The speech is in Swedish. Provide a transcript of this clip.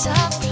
top.